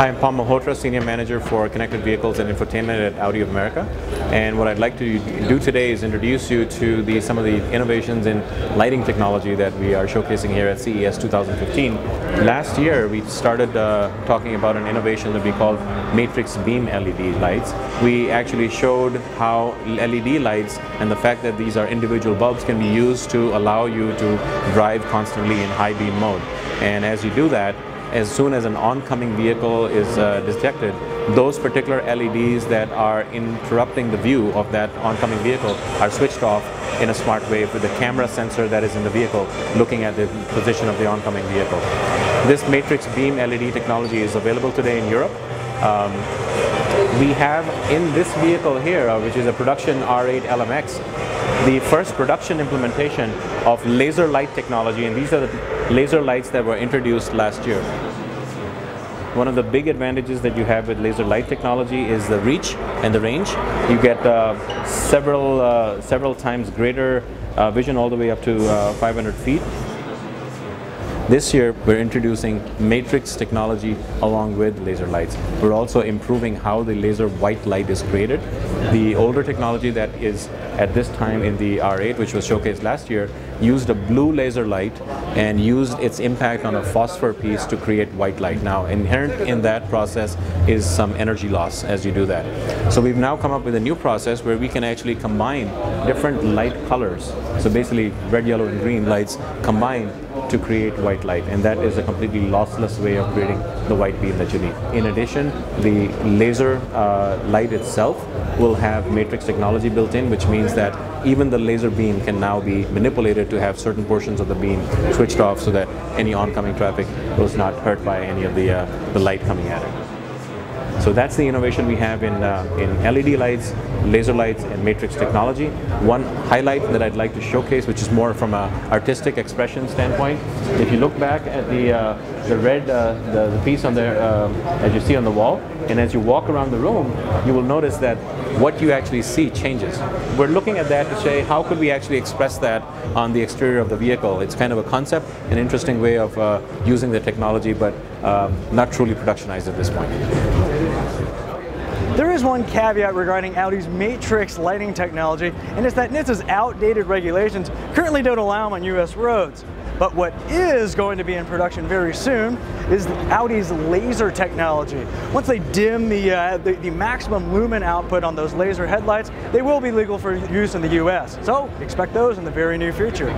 Hi, I'm Pom Malhotra, Senior Manager for Connected Vehicles and Infotainment at Audi of America. And what I'd like to do today is introduce you to the, some of the innovations in lighting technology that we are showcasing here at CES 2015. Last year, we started uh, talking about an innovation that we called Matrix Beam LED lights. We actually showed how LED lights and the fact that these are individual bulbs can be used to allow you to drive constantly in high beam mode. And as you do that, as soon as an oncoming vehicle is uh, detected, those particular LEDs that are interrupting the view of that oncoming vehicle are switched off in a smart way with the camera sensor that is in the vehicle looking at the position of the oncoming vehicle. This matrix beam LED technology is available today in Europe. Um, we have in this vehicle here, uh, which is a production R8 LMX, the first production implementation of laser light technology, and these are the laser lights that were introduced last year. One of the big advantages that you have with laser light technology is the reach and the range. You get uh, several, uh, several times greater uh, vision all the way up to uh, 500 feet this year, we're introducing matrix technology along with laser lights. We're also improving how the laser white light is created. The older technology that is at this time in the R8, which was showcased last year, used a blue laser light and used its impact on a phosphor piece to create white light. Now, inherent in that process is some energy loss as you do that. So we've now come up with a new process where we can actually combine different light colors. So basically red, yellow, and green lights combine to create white light and that is a completely lossless way of creating the white beam that you need. In addition, the laser uh, light itself will have matrix technology built in which means that even the laser beam can now be manipulated to have certain portions of the beam switched off so that any oncoming traffic was not hurt by any of the, uh, the light coming at it. So that's the innovation we have in, uh, in LED lights, laser lights, and matrix technology. One highlight that I'd like to showcase, which is more from an artistic expression standpoint, if you look back at the, uh, the red, uh, the, the, piece on there, uh, as you see on the wall, and as you walk around the room, you will notice that what you actually see changes. We're looking at that to say how could we actually express that on the exterior of the vehicle. It's kind of a concept, an interesting way of uh, using the technology, but um, not truly productionized at this point. There is one caveat regarding Audi's matrix lighting technology, and it's that NHTSA's outdated regulations currently don't allow them on US roads. But what is going to be in production very soon is Audi's laser technology. Once they dim the, uh, the, the, maximum lumen output on those laser headlights, they will be legal for use in the US. So expect those in the very near future.